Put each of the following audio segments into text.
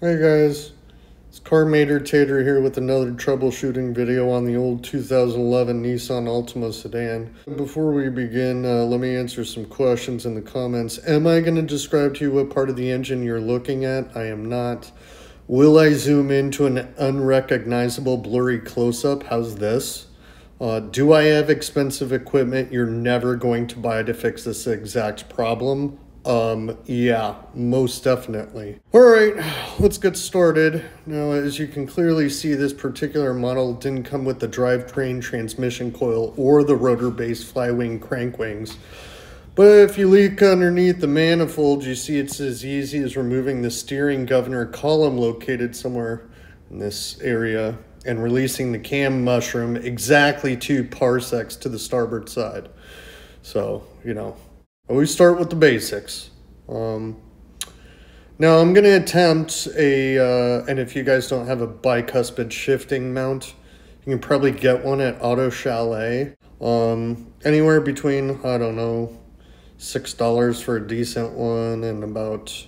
Hey guys, it's Carmater Tater here with another troubleshooting video on the old 2011 Nissan Altima sedan. Before we begin, uh, let me answer some questions in the comments. Am I going to describe to you what part of the engine you're looking at? I am not. Will I zoom into an unrecognizable blurry close-up? How's this? Uh, do I have expensive equipment you're never going to buy to fix this exact problem? Um, yeah, most definitely. All right, let's get started. Now, as you can clearly see, this particular model didn't come with the drivetrain transmission coil or the rotor-based flywing crank wings. But if you leak underneath the manifold, you see it's as easy as removing the steering governor column located somewhere in this area and releasing the cam mushroom exactly two parsecs to the starboard side. So, you know, Always start with the basics. Um, now I'm going to attempt a, uh, and if you guys don't have a bicuspid shifting mount, you can probably get one at Auto Chalet. Um, anywhere between, I don't know, $6 for a decent one and about,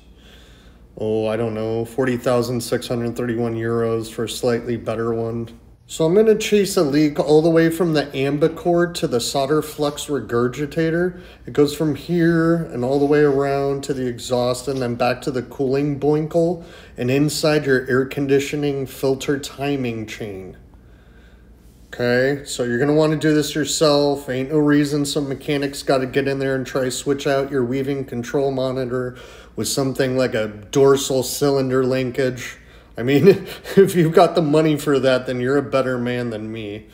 oh, I don't know, 40,631 euros for a slightly better one. So I'm going to chase a leak all the way from the ambicord to the solder flux regurgitator. It goes from here and all the way around to the exhaust and then back to the cooling boinkle and inside your air conditioning filter timing chain. Okay, so you're going to want to do this yourself. Ain't no reason some mechanics got to get in there and try switch out your weaving control monitor with something like a dorsal cylinder linkage. I mean, if you've got the money for that, then you're a better man than me.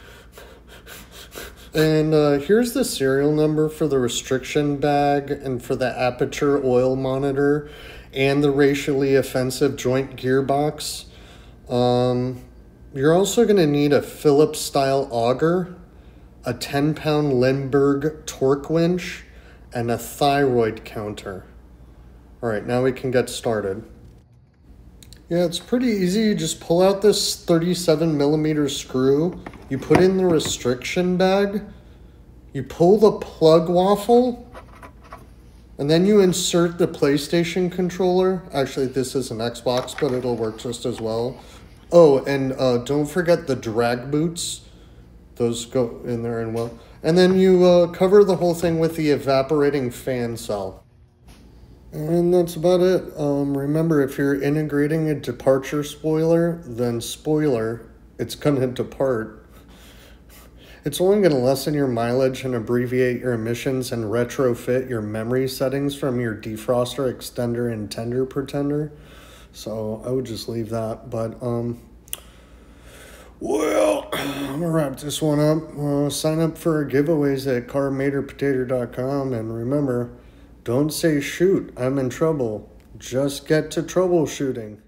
And uh, here's the serial number for the restriction bag and for the aperture oil monitor and the racially offensive joint gearbox. Um, you're also going to need a Phillips style auger, a 10 pound Lindbergh torque winch, and a thyroid counter. All right, now we can get started. Yeah, it's pretty easy. You just pull out this 37 millimeter screw, you put in the restriction bag, you pull the plug waffle, and then you insert the PlayStation controller. Actually, this is an Xbox, but it'll work just as well. Oh, and uh, don't forget the drag boots. Those go in there and well. And then you uh, cover the whole thing with the evaporating fan cell. And that's about it. Um, remember, if you're integrating a departure spoiler, then spoiler, it's going to depart. It's only going to lessen your mileage and abbreviate your emissions and retrofit your memory settings from your defroster, extender, and tender pretender. So I would just leave that. But, um, well, I'm going to wrap this one up. Uh, sign up for our giveaways at carmaterpotato.com. And remember, don't say, shoot, I'm in trouble. Just get to troubleshooting.